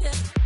Yeah.